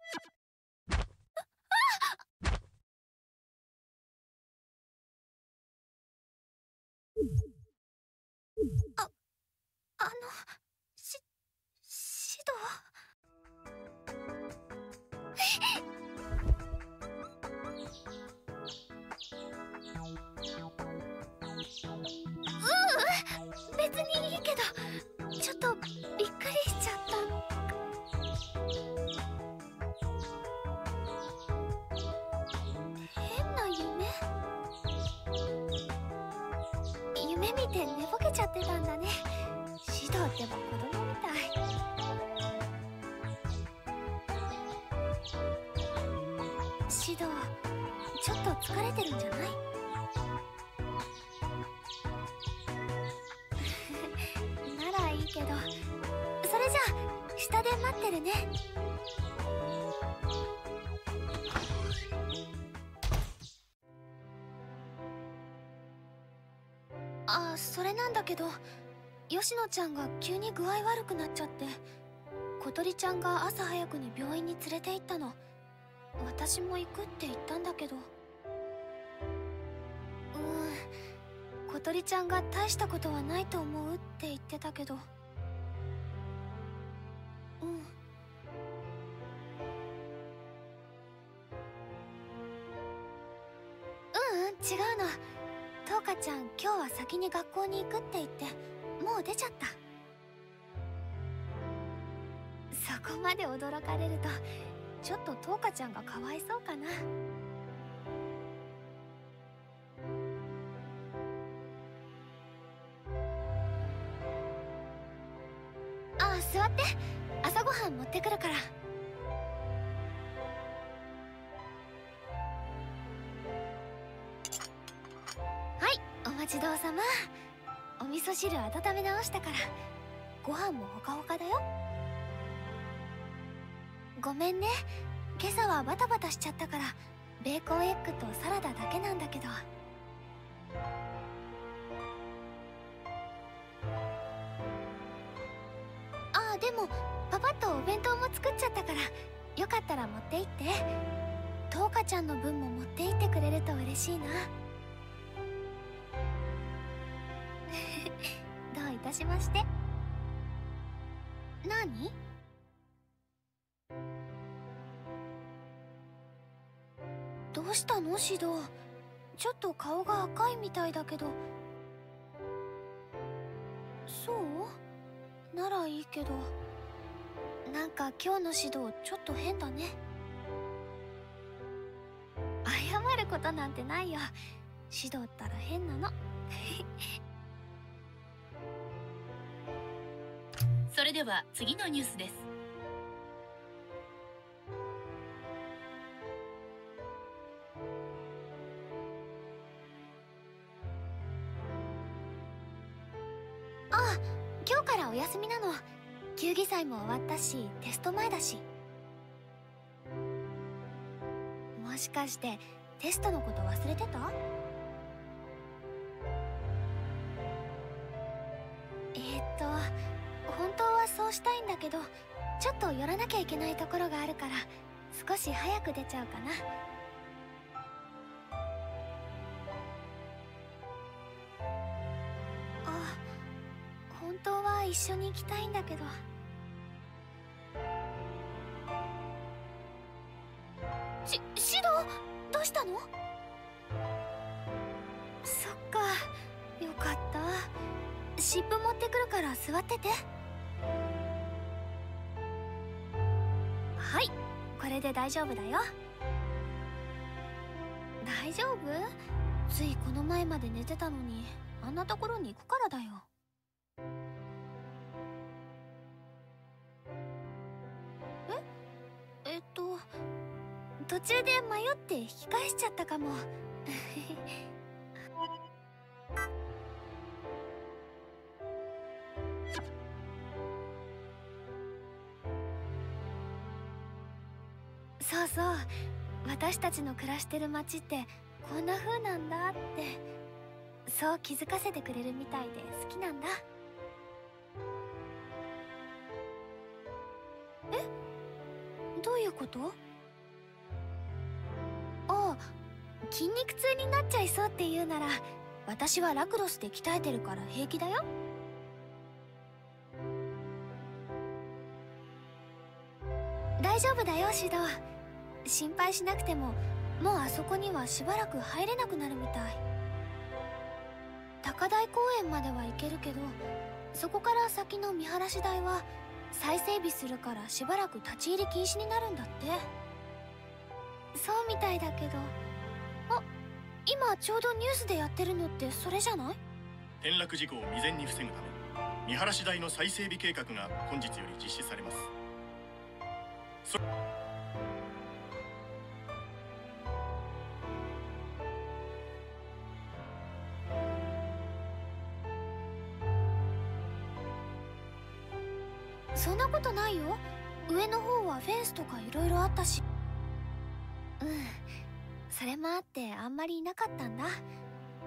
you ってたんだね。シドってば子供みたい。シドちょっと疲れてるんじゃない？ならいいけど。それじゃあ下で待ってるね。なんだけど吉野ちゃんが急に具合悪くなっちゃって小鳥ちゃんが朝早くに病院に連れて行ったの。私も行くって言ったんだけど。うん小鳥ちゃんが大したことはないと思うって言ってたけど。先に学校に行くって言ってもう出ちゃった。そこまで驚かれるとちょっとトウカちゃんがかわいそうかな。はいお待ちどうさま。お味噌汁温め直したから。ご飯もほかほかだよ。ごめんね。今朝はバタバタしちゃったからベーコンエッグとサラダだけなんだけど。ああでもパパッとお弁当も作っちゃったからよかったら持って行って。トウカちゃんの分も持って行ってくれると嬉しいな。たしまして。何？どうしたの？シドちょっと顔が赤いみたいだけど。そう？ならいいけど。なんか今日の指導ちょっと変だね。謝ることなんてないよ。指導ったら変なの。れでは次のニュースです。ああ今日からお休みなの。球技祭も終わったしテスト前だし。もしかしてテストのこと忘れてた？したいんだけどちょっと寄らなきゃいけないところがあるから少し早く出ちゃうかな。あ本当は一緒に行きたいんだけど。しシドどうしたの？そっかよかった。湿布持ってくるから座ってて。はい。これで大丈夫だよ。大丈夫？ついこの前まで寝てたのにあんなところに行くからだよ。え？えっと途中で迷って引き返しちゃったかも。私たちの暮らしてる街ってこんな風なんだってそう気づかせてくれるみたいで好きなんだ。え？どういうこと？ああ筋肉痛になっちゃいそうって言うなら私はラクロスで鍛えてるから平気だよ。大丈夫だよシド心配しなくてももうあそこにはしばらく入れなくなるみたい。高台公園までは行けるけどそこから先の見晴らし台は再整備するからしばらく立ち入り禁止になるんだって。そうみたいだけどあ今ちょうどニュースでやってるのってそれじゃない？転落事故を未然に防ぐため見晴らし台の再整備計画が本日より実施されます。とか色々あったし。うん。それもあってあんまりいなかったんだ。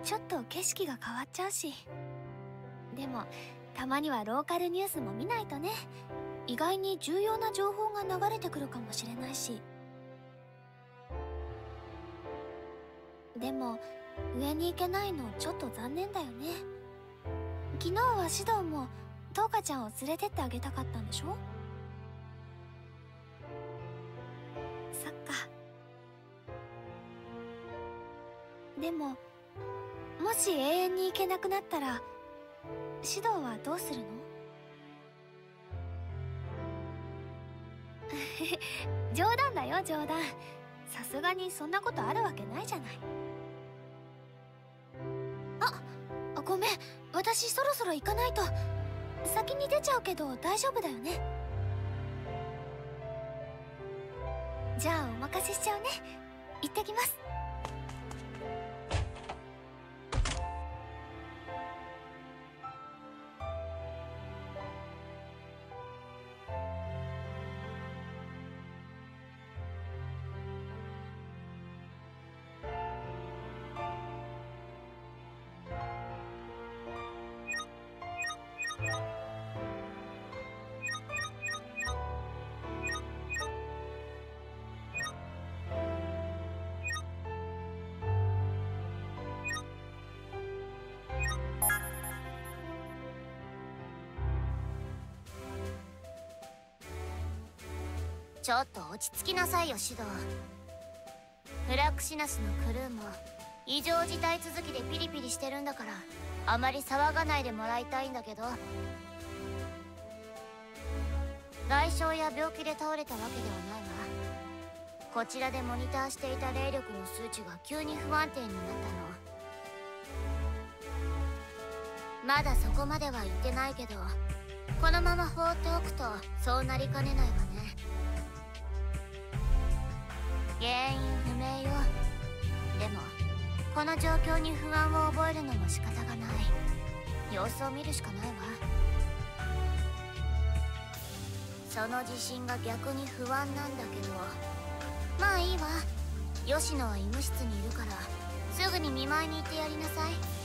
ちょっと景色が変わっちゃうし。でもたまにはローカルニュースも見ないとね。意外に重要な情報が流れてくるかもしれないし。でも上に行けないのちょっと残念だよね。昨日は指導もトウカちゃんを連れてってあげたかったんでしょ？でももし永遠に行けなくなったら指導はどうするの？冗談だよ冗談。さすがにそんなことあるわけないじゃない。あごめん。私そろそろ行かないと。先に出ちゃうけど大丈夫だよね。じゃあお任せしちゃうね。行ってきます。ちょっと落ち着きなさいよシド。フラクシナスのクルーも異常事態続きでピリピリしてるんだからあまり騒がないでもらいたいんだけど。外傷や病気で倒れたわけではないわ。こちらでモニターしていた霊力の数値が急に不安定になったの。まだそこまでは言ってないけどこのまま放っておくとそうなりかねないわね原因不明よ。でもこの状況に不安を覚えるのも仕方がない。様子を見るしかないわ。その自信が逆に不安なんだけど。まあいいわ。吉野は医務室にいるからすぐに見舞いに行ってやりなさい。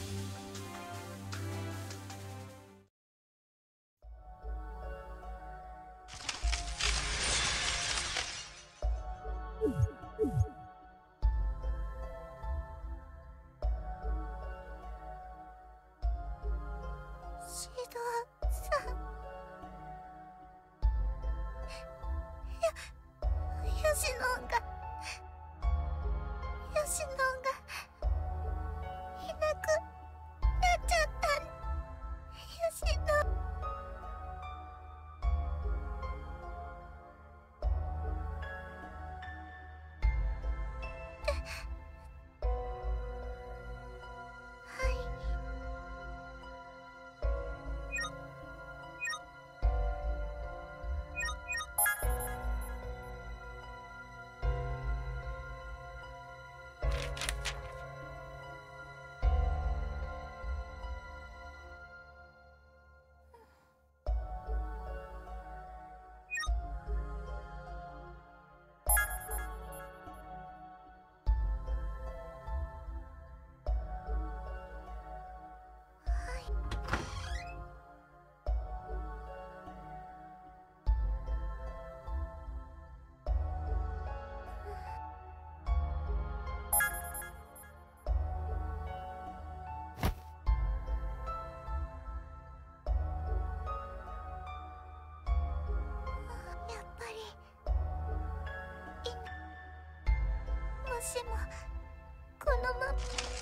私もこのまま。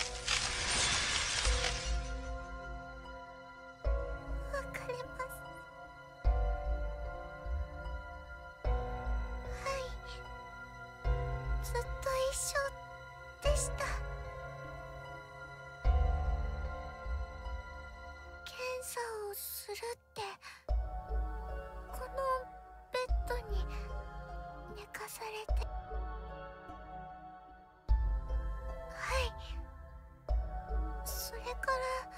から。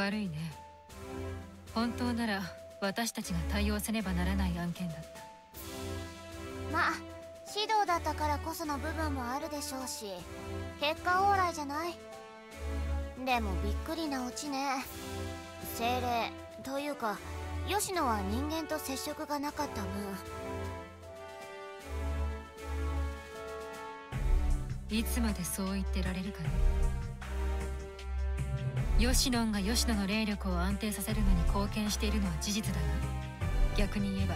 悪いね。本当なら私たちが対応せねばならない案件だった。まあ指導だったからこその部分もあるでしょうし結果オーライじゃない。でもびっくりなオチね。精霊というか吉野は人間と接触がなかった分いつまでそう言ってられるかね吉野が吉野の霊力を安定させるのに貢献しているのは事実だが逆に言えば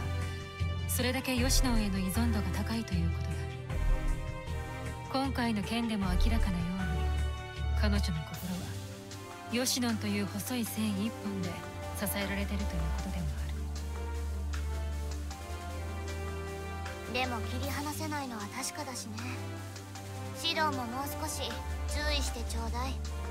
それだけ吉野への依存度が高いということだ。今回の件でも明らかなように彼女の心は吉野という細い繊維一本で支えられてるということでもある。でも切り離せないのは確かだしね。指導ももう少し注意してちょうだい。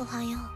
おはよ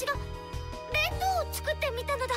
私が弁当を作ってみたのだ。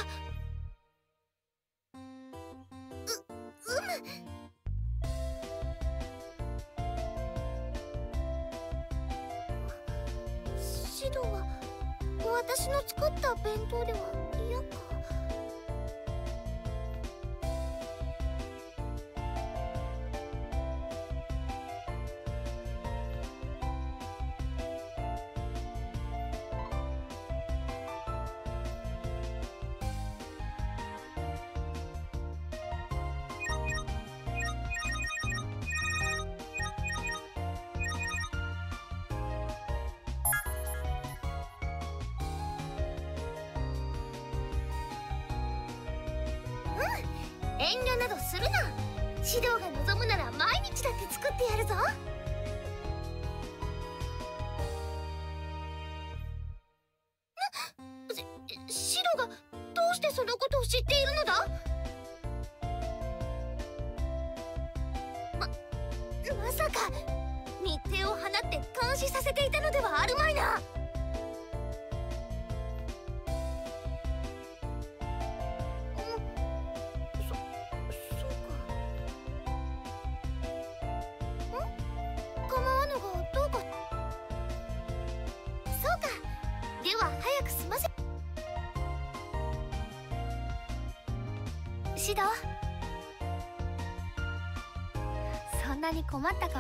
ってやるぞ。シロがどうしてそのことを知っているのだ？ままさか密偵を放って監視させていたのではあるまいな。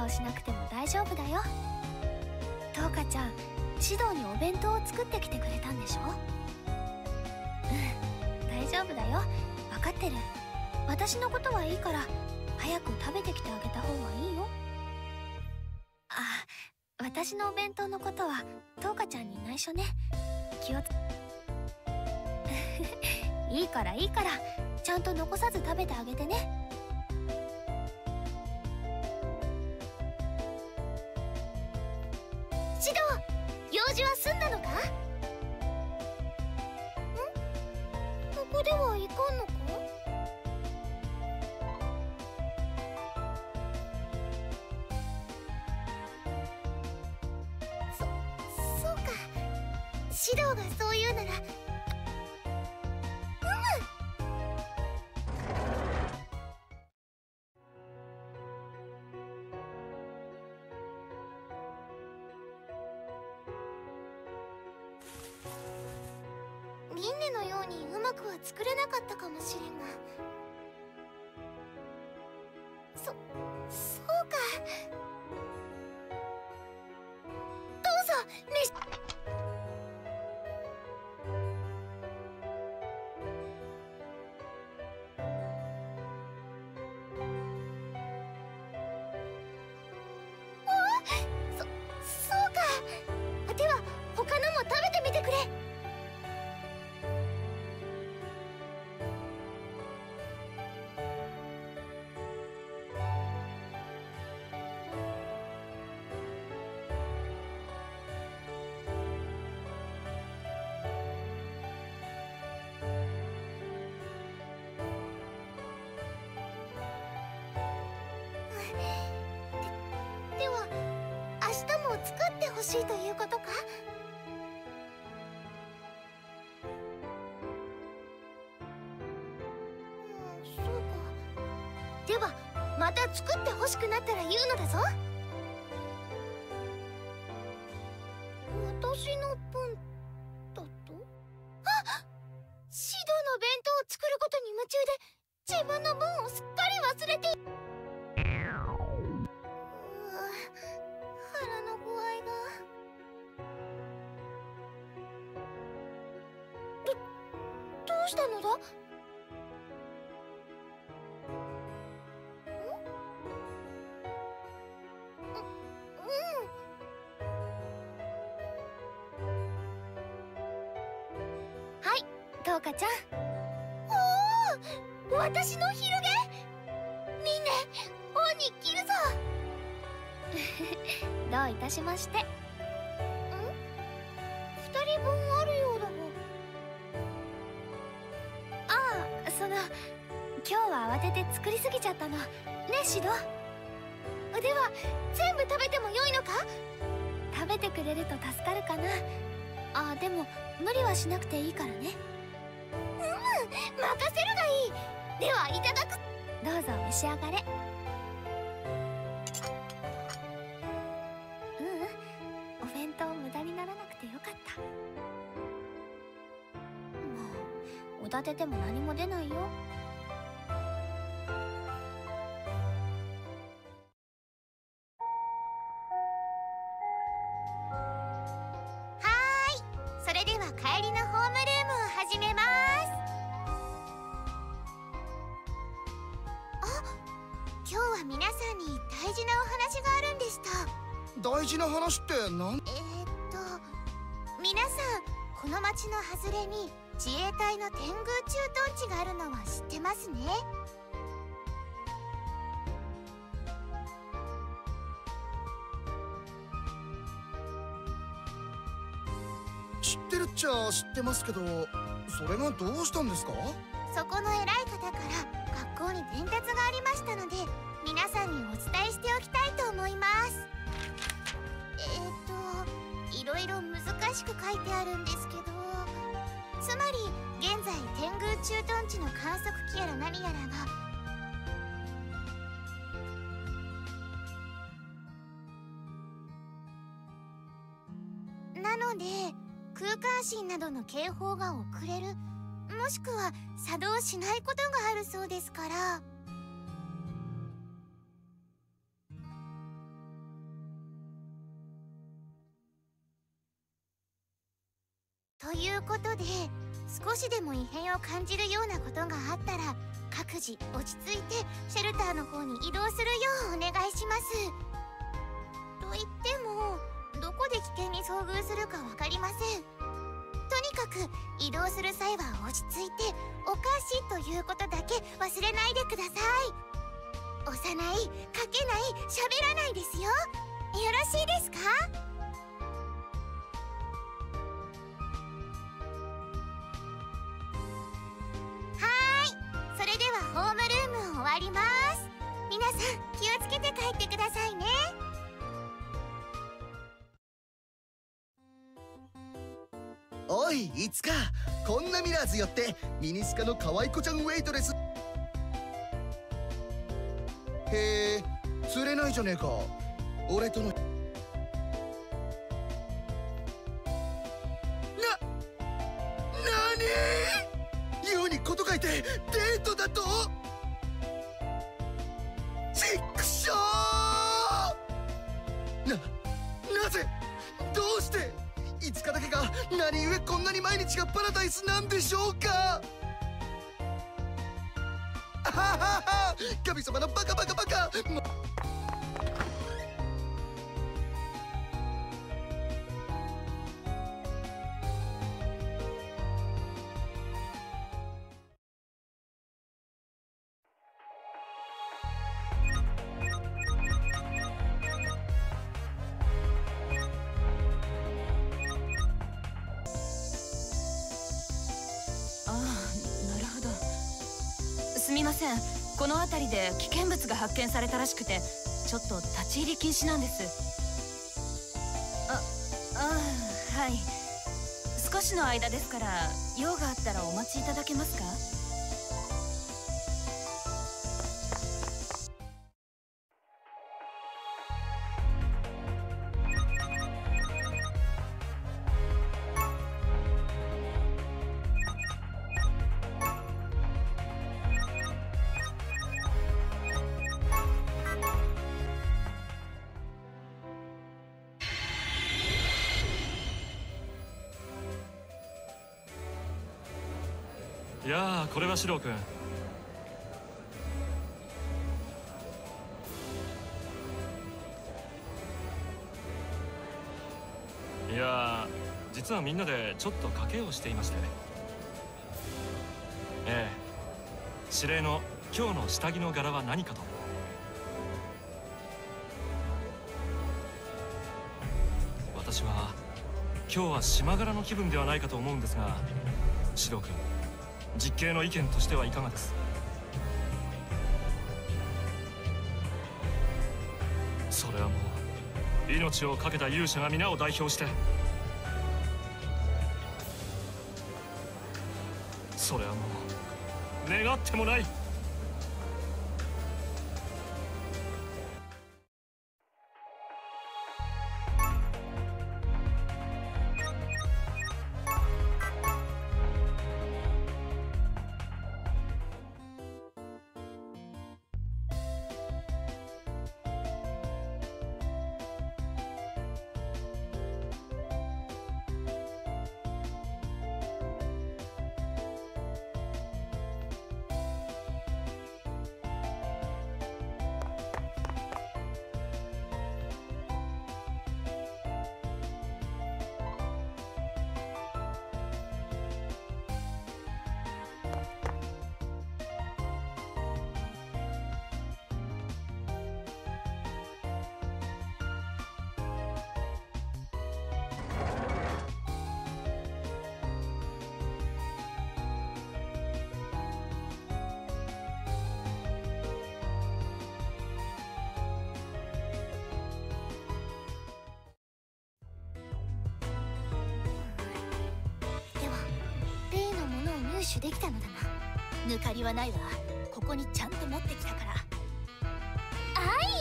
顔しなくても大丈夫だよ。トウカちゃんシドにお弁当を作ってきてくれたんでしょ？うん大丈夫だよ。分かってる。私のことはいいから早く食べてきてあげた方がいいよ。あ私のお弁当のことはトウカちゃんに内緒ね。気をつ いいからいいからちゃんと残さず食べてあげてね。用事は済んだのか？ん？ここではいかんのか？ってほしいということか？うんそうか。ではまた作ってほしくなったら言うのだぞ。したのだ？はいトウカちゃん。おお私の昼毛みんな恩に切るぞ。どういたしまして。て作りすぎちゃったの。ねシド。では全部食べてもよいのか？食べてくれると助かるかな。あでも無理はしなくていいからね。うむ、ん任せるがいい。ではいただく。どうぞ召し上がれ。ううん。お弁当無駄にならなくてよかった。もうおだてても何も出ないよ。大事な話って何えー、っと皆さんこの町の外れに自衛隊の天宮駐屯地があるのは知ってますね？知ってるっちゃ知ってますけどそれがどうしたんですか？そこの偉い方から学校に伝達がありましたので皆さんにお伝えしておきたいと思います。いろいろ難しく書いてあるんですけどつまり現在天狗駐屯地の観測機やら何やらがなので空間心などの警報が遅れるもしくは作動しないことがあるそうですから。ということで少しでも異変を感じるようなことがあったら各自落ち着いてシェルターの方に移動するようお願いします。と言ってもどこで危険に遭遇するか分かりません。とにかく移動する際は落ち着いておかしいということだけ忘れないでください。押さないかけない喋らないですよ。よろしいですか？帰ってくださいねおいいつかこんなミラーズ寄ってミニスカの可愛い子ちゃんウェイトレスへえ釣れないじゃねえか俺との日がパラダイスなんでしょうか？あははは神様のバカバカバカ！発見されたらしくてちょっと立ち入り禁止なんです。あああはい。少しの間ですから用があったらお待ちいただけますか？いやこれは四郎君。いや実はみんなでちょっと賭けをしていまして。ええ。指令の今日の下着の柄は何かと。私は今日は島柄の気分ではないかと思うんですが四郎君。実刑の意見としてはいかがです？それはもう命を懸けた勇者が皆を代表して。それはもう願ってもない。ッシュできたのだな。抜かりはないわ。ここにちゃんと持ってきたから。は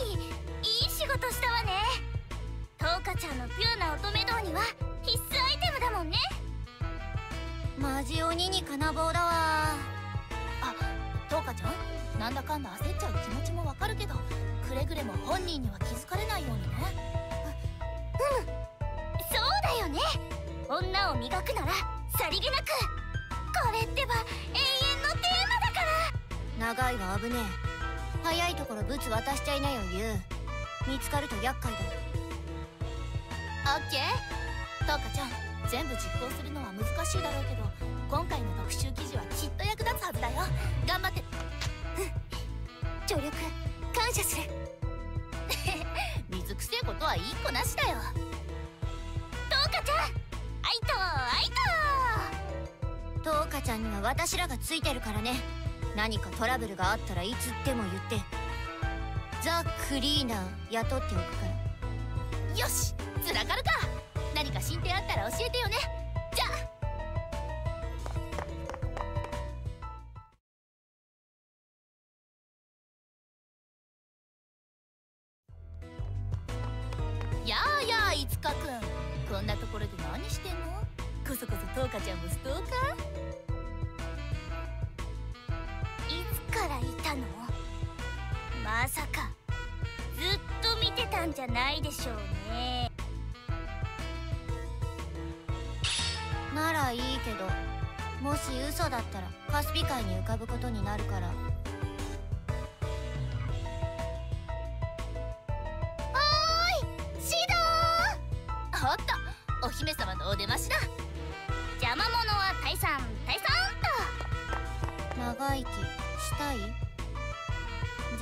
いいい仕事したわね。トウカちゃんのピューな乙女道には必須アイテムだもんね。マジ鬼に金棒だわ。あトウカちゃん？なんだかんだ焦っちゃう気持ちもわかるけどくれぐれも本人には気づかれないようにね。うん。そうだよね。女を磨くならさりげなく。これってば永遠のテーマだから。長いは危ねえ早いところブツ渡しちゃいなよユウ見つかると厄介だ。オッケー。トウカちゃん全部実行するのは難しいだろうけど今回の特集記事はきっと役立つはずだよ。頑張って。うん。助力。感謝する。水くせえことはいい子なしだよ。ちゃんには私らがついてるからね。何かトラブルがあったらいつでも言って。ザ・クリーナー雇っておくから。よしつながるか。何か進展あったら教えてよね。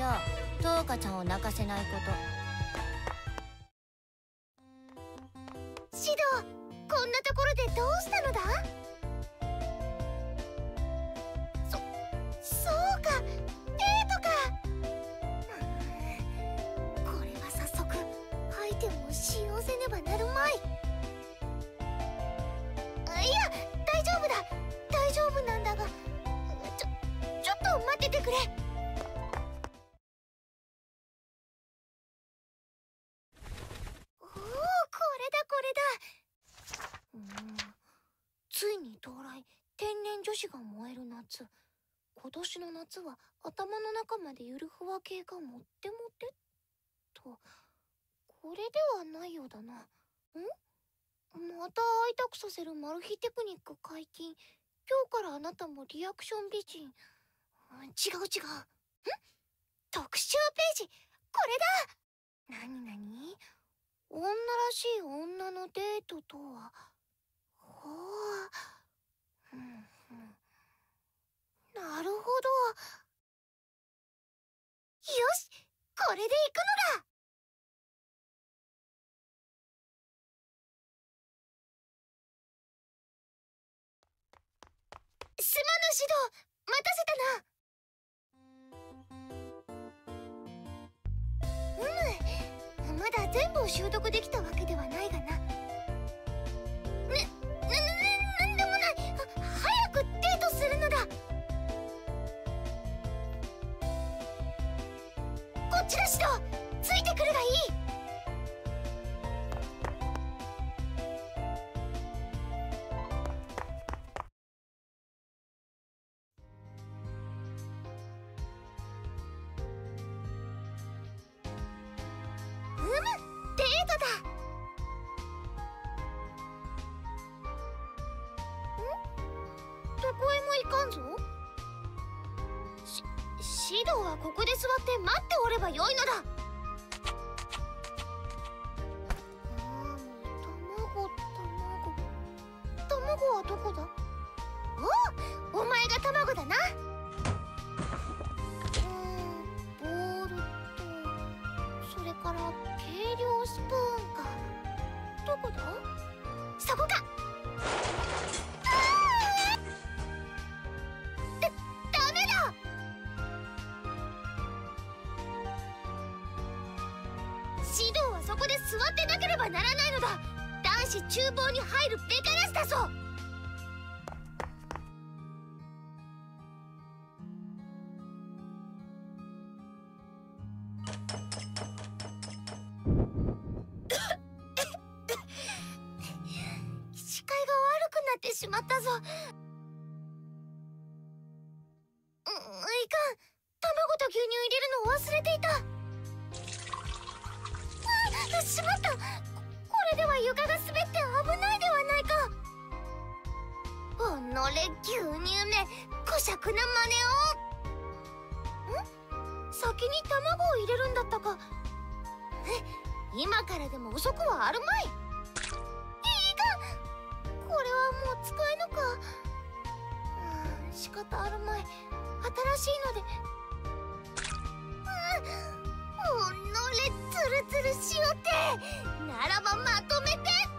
じゃあトウカちゃんを泣かせないこと。然女子が燃える夏。今年の夏は頭の中までゆるふわ系がもってもってと。これではないようだな。ん？また会いたくさせるマル秘テクニック解禁。今日からあなたもリアクション美人。うん？違う違う。ん？特集ページ。これだ。なになに女らしい女のデートとは？ほう、なるほど。よし。これで行くのだ。すまぬ指導。待たせたな。うむまだ全部を習得できたわけではないがな。な、な、な、こっちだ指導ついてくるがいい。はここで座って待っておればよいのだ。れ牛乳めこしゃくな真似をん先に卵を入れるんだったか。え今からでも遅くはあるまいいいか。これはもう使えぬかうん。仕方あるまい新しいのでうん。おのれつるつるしよってならばまとめて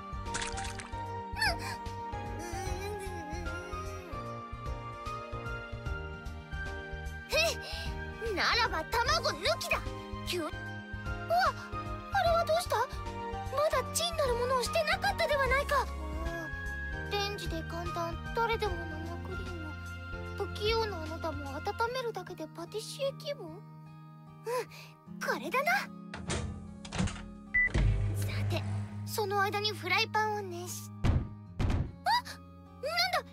誰でも生クリーム不器用なあなたも温めるだけでパティシエ気分？うんこれだな。さてその間にフライパンを熱しあなんだ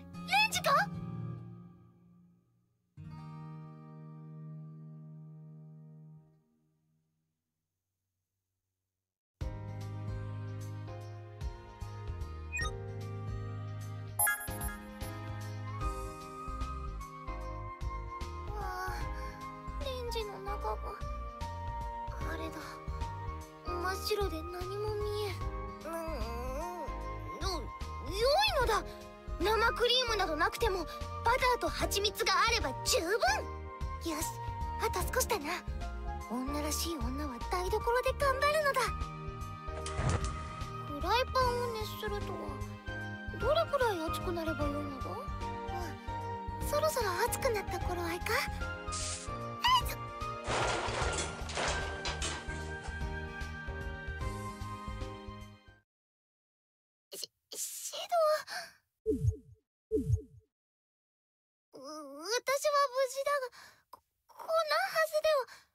ジの中があれだ真っ白で何も見えんうん。よ良いのだ。生クリームなどなくてもバターと蜂蜜があれば十分。よしあと少しだな。女らしい女は台所で頑張るのだ。フライパンを熱するとはどれくらい熱くなればよいのだ？うん。そろそろ熱くなった頃合いか？シド私は無事だがここんなはずでは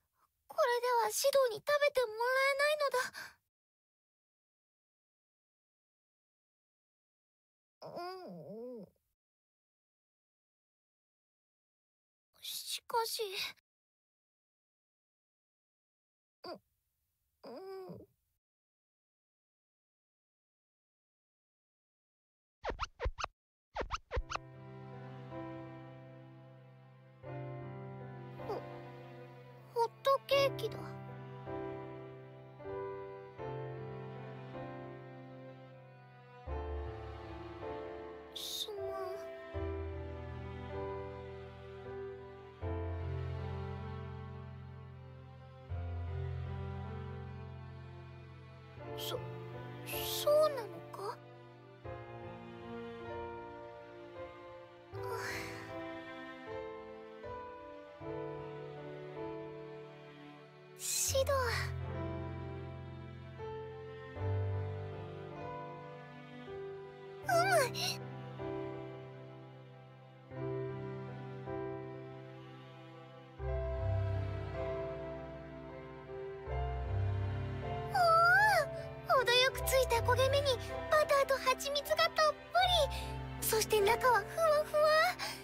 これではシドに食べてもらえないのだ。うん。しかしホホットケーキだ。ついた焦げ目にバターと蜂蜜がたっぷり。そして中はふわふわ。